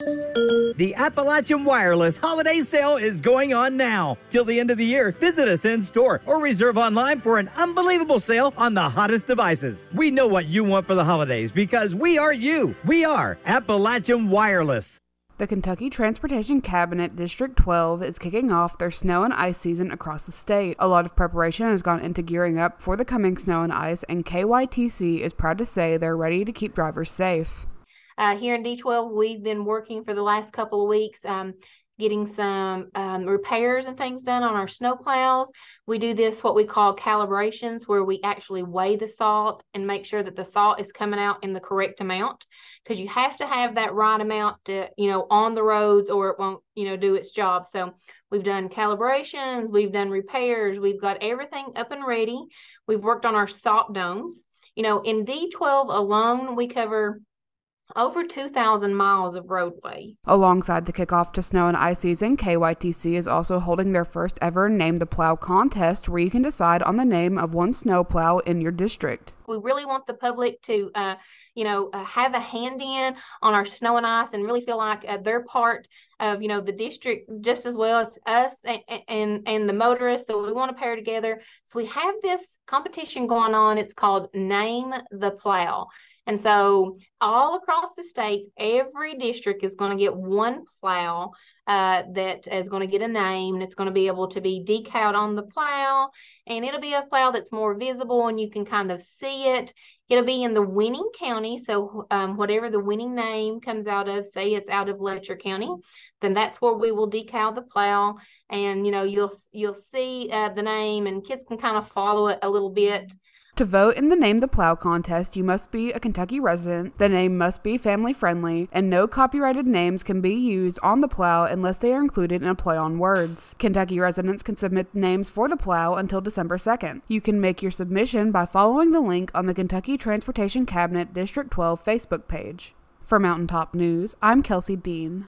The Appalachian Wireless holiday sale is going on now. Till the end of the year, visit us in store or reserve online for an unbelievable sale on the hottest devices. We know what you want for the holidays because we are you. We are Appalachian Wireless. The Kentucky Transportation Cabinet District 12 is kicking off their snow and ice season across the state. A lot of preparation has gone into gearing up for the coming snow and ice, and KYTC is proud to say they're ready to keep drivers safe. Uh, here in D12, we've been working for the last couple of weeks, um, getting some um, repairs and things done on our snow plows. We do this, what we call calibrations, where we actually weigh the salt and make sure that the salt is coming out in the correct amount. Because you have to have that right amount to, you know, on the roads or it won't, you know, do its job. So we've done calibrations, we've done repairs, we've got everything up and ready. We've worked on our salt domes. You know, in D12 alone, we cover over 2,000 miles of roadway. Alongside the kickoff to snow and ice season, KYTC is also holding their first ever Name the Plow contest where you can decide on the name of one snow plow in your district. We really want the public to, uh, you know, uh, have a hand in on our snow and ice and really feel like uh, they're part of, you know, the district just as well as us and, and, and the motorists. So we want to pair together. So we have this competition going on. It's called Name the Plow. And so, all across the state, every district is going to get one plow uh, that is going to get a name and it's going to be able to be decaled on the plow. And it'll be a plow that's more visible and you can kind of see it. It'll be in the winning county. So, um, whatever the winning name comes out of, say it's out of Letcher County, then that's where we will decal the plow. And, you know, you'll, you'll see uh, the name and kids can kind of follow it a little bit. To vote in the Name the Plow contest, you must be a Kentucky resident, the name must be family friendly, and no copyrighted names can be used on the plow unless they are included in a play on words. Kentucky residents can submit names for the plow until December 2nd. You can make your submission by following the link on the Kentucky Transportation Cabinet District 12 Facebook page. For Mountaintop News, I'm Kelsey Dean.